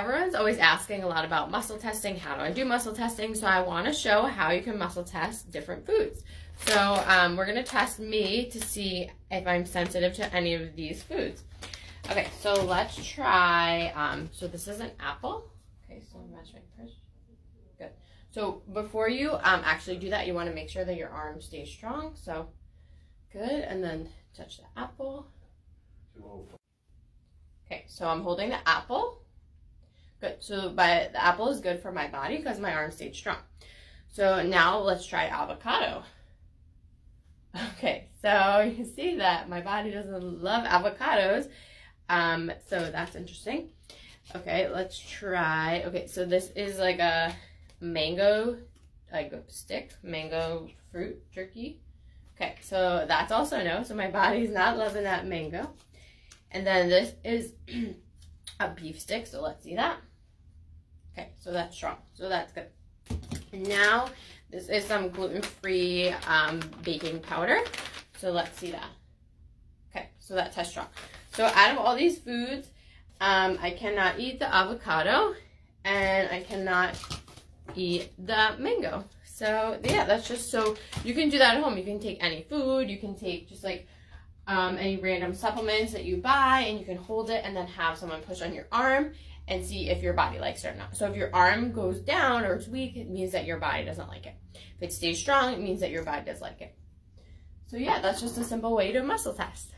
Everyone's always asking a lot about muscle testing. How do I do muscle testing? So I want to show how you can muscle test different foods. So um, we're going to test me to see if I'm sensitive to any of these foods. Okay, so let's try, um, so this is an apple. Okay, so match my pressure. Good. So before you um, actually do that, you want to make sure that your arm stays strong. So good, and then touch the apple. Okay, so I'm holding the apple. Good. So but the apple is good for my body because my arm stayed strong. So now let's try avocado. Okay, so you see that my body doesn't love avocados. Um, so that's interesting. Okay, let's try. Okay, so this is like a mango, like stick, mango fruit jerky. Okay, so that's also no. So my body's not loving that mango. And then this is a beef stick. So let's see that. Okay, so that's strong. So that's good. Now this is some gluten-free um, baking powder. So let's see that. Okay, so that tests strong. So out of all these foods, um, I cannot eat the avocado and I cannot eat the mango. So yeah, that's just so you can do that at home. You can take any food, you can take just like um, any random supplements that you buy and you can hold it and then have someone push on your arm and see if your body likes it or not. So if your arm goes down or it's weak, it means that your body doesn't like it. If it stays strong, it means that your body does like it. So yeah, that's just a simple way to muscle test.